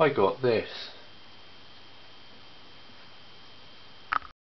I got this.